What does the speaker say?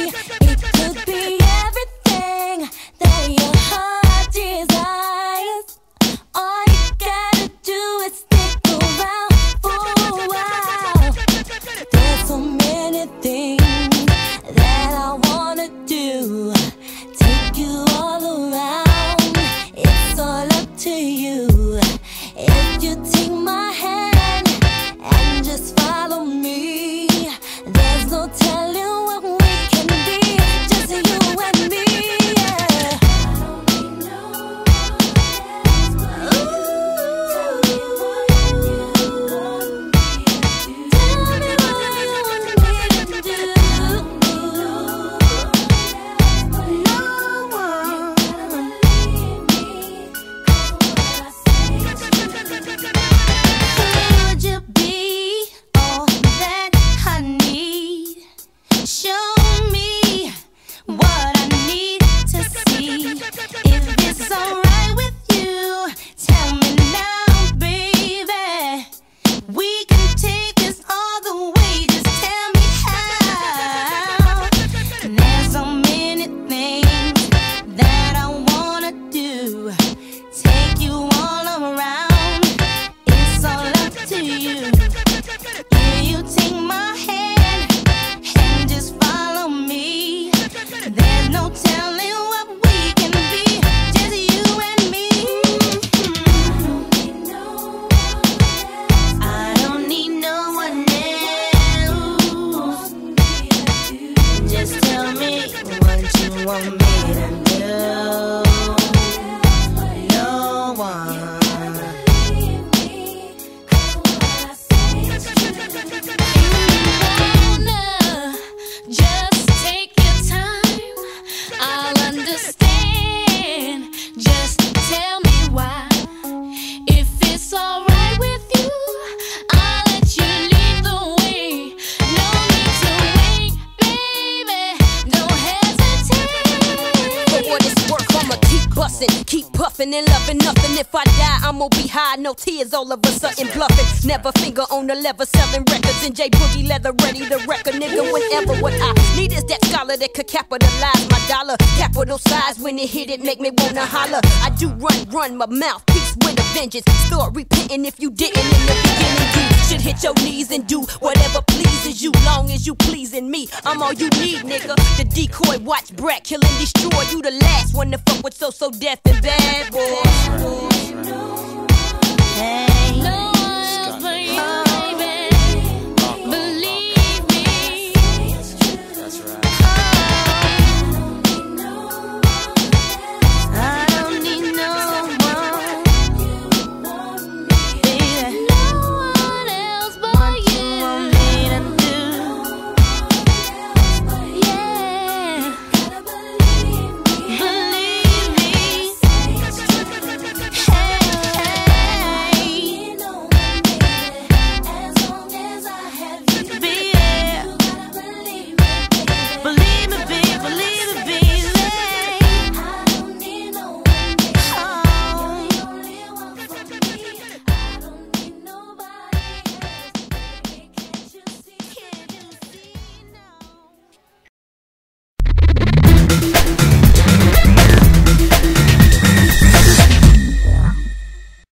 It could be everything that your heart desires. All you gotta do is stick around for a while. There's so many things that I wanna do. Take you all around. It's all up to you. If you take my hand and just follow me, there's no time. Want me to. No one. Just take your time. I'll understand. It's worth, I'ma keep bustin', keep puffin' and loving nothing. If I die, I'ma be high, no tears, all of a sudden bluffing. Never finger on the lever, selling records in J Boogie leather, ready to wreck a nigga whenever. What I need is that scholar that could capitalize my dollar. Capital size when it hit it, make me wanna holler. I do run, run my mouthpiece with a vengeance. Start repenting if you didn't in the beginning. Should hit your knees and do whatever pleases you, long as you pleasing me. I'm all you need, nigga. The decoy, watch Brat, kill and destroy. You the last one to fuck with So So Def and bad boy.